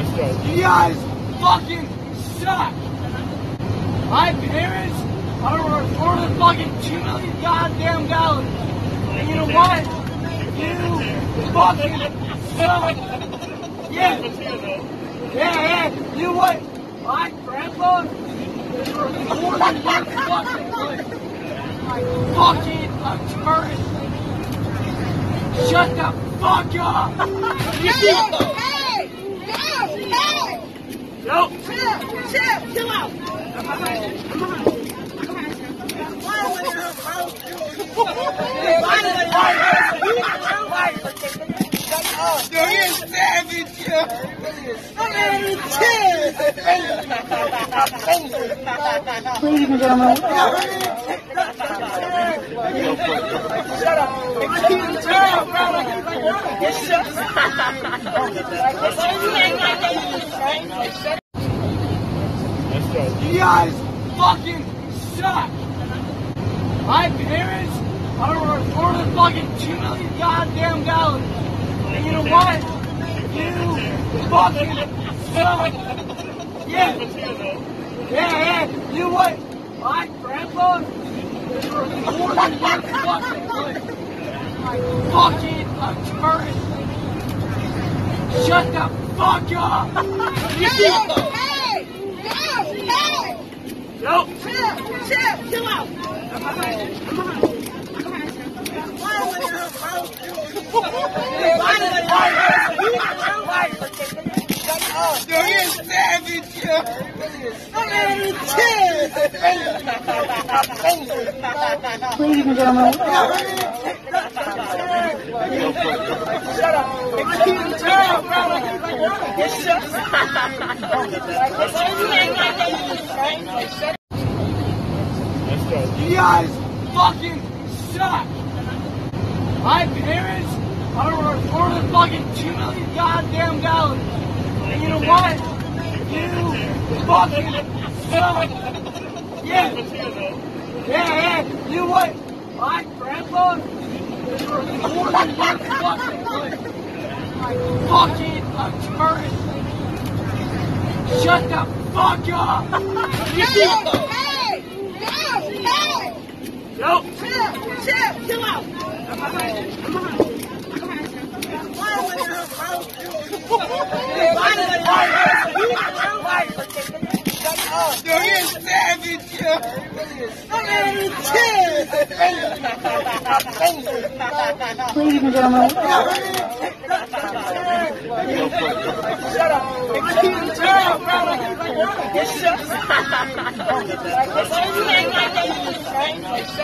Let's go. You guys fucking suck. My parents are worth more than fucking two million goddamn dollars. And you know what? You fucking suck. Yeah. Yeah, yeah. You know what? My grandpa is worth more than your fucking life. Fucking attorney. Shut the fuck up. Nope. Chill! Chill! Chill out! You're a savage. Ladies and gentlemen, Let's. You guys fucking suck. My parents are worth more than fucking two million goddamn dollars. And you know what? You fucking suck. Yeah. Yeah, yeah. You know what? My grandpa is worth more your fucking life. Fucking attorney. Shut the fuck up. Hey! No! Hey! Nope. Chill! Chill! Chill out! Ladies and gentlemen, Let's go. You guys fucking suck. My parents are worth more than fucking two million goddamn dollars. And you know what? You fucking suck. Yeah. Yeah, yeah. You know what? My grandpa is worth more than your fucking life. Fucking attorney. Shut the fuck up. Hey! No! Chill! Chill! Chill out! You're a savage. ladies and gentlemen,